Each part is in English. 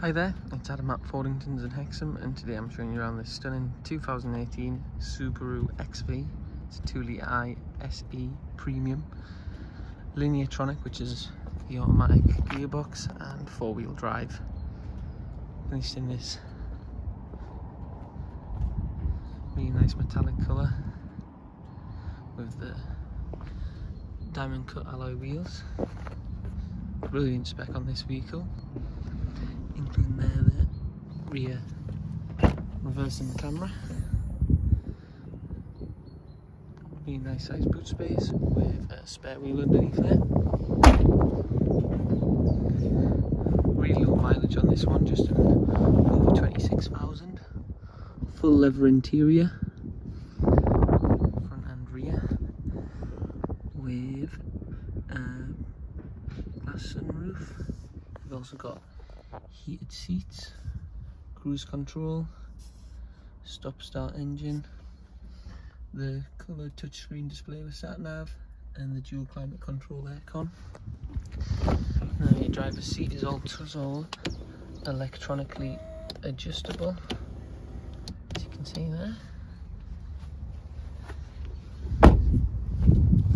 Hi there, it's Adam at Fawdingtons in Hexham and today I'm showing you around this stunning 2018 Subaru XV. It's a 2 litre i SE Premium Lineartronic which is the automatic gearbox and four wheel drive. Finished in this really nice metallic colour with the diamond cut alloy wheels. Brilliant spec on this vehicle rear reversing camera. Really nice size boot space with a spare wheel underneath there. Really low mileage on this one, just over 26,000. Full leather interior, front and rear, with a glass sunroof. We've also got heated seats, cruise control, stop start engine, the colour touchscreen display with sat nav, and the dual climate control aircon. Now your driver's seat is also all electronically adjustable, as you can see there.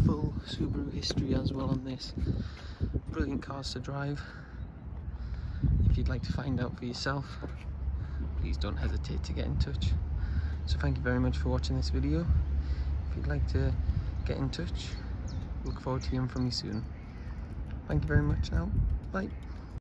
Full Subaru history as well on this. Brilliant cars to drive. If you'd like to find out for yourself, please don't hesitate to get in touch. So thank you very much for watching this video. If you'd like to get in touch, look forward to hearing from you soon. Thank you very much now. Bye.